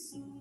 soon